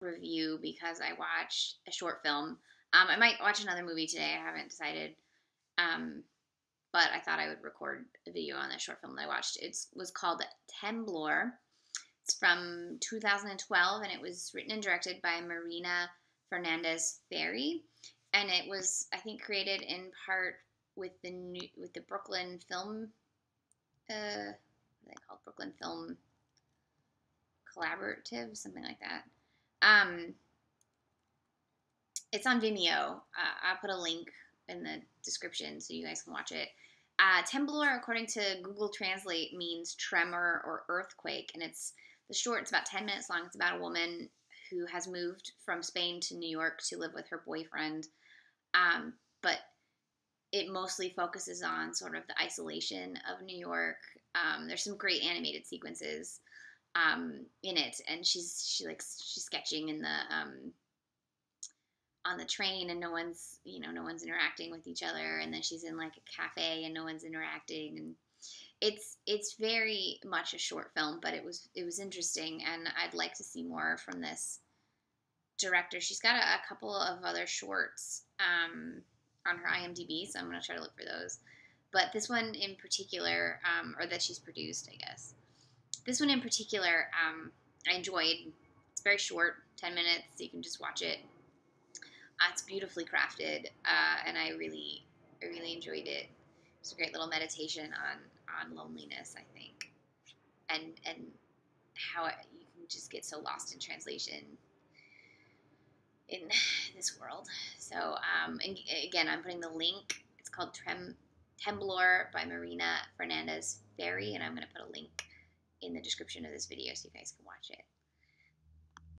review because I watched a short film. Um, I might watch another movie today. I haven't decided. Um, but I thought I would record a video on this short film that I watched. It was called Temblor. It's from 2012 and it was written and directed by Marina Fernandez Ferri. And it was, I think, created in part with the new, with the Brooklyn Film, uh, what are they called? Brooklyn Film Collaborative, something like that. Um, it's on Vimeo. Uh, I'll put a link in the description so you guys can watch it. Uh, temblor, according to Google Translate, means tremor or earthquake, and it's the short. It's about ten minutes long. It's about a woman who has moved from Spain to New York to live with her boyfriend, um, but it mostly focuses on sort of the isolation of New York. Um, there's some great animated sequences um, in it, and she's she likes she's sketching in the um, on the train and no one's you know no one's interacting with each other. And then she's in like a cafe and no one's interacting. And it's it's very much a short film but it was it was interesting. And i'd like to see more from this director. She's got a, a couple of other shorts um, on her imdb so i'm to try to look for those. But this one in particular um, or that she's produced i guess this one in particular um, i enjoyed it's very short 10 minutes so you can just watch it uh, it's beautifully crafted, uh, and I really, I really enjoyed it. It's a great little meditation on on loneliness, I think, and and how it, you can just get so lost in translation in this world. So, um, and again, I'm putting the link. It's called Trem, Temblor by Marina Fernandez Ferri, and I'm going to put a link in the description of this video so you guys can watch it.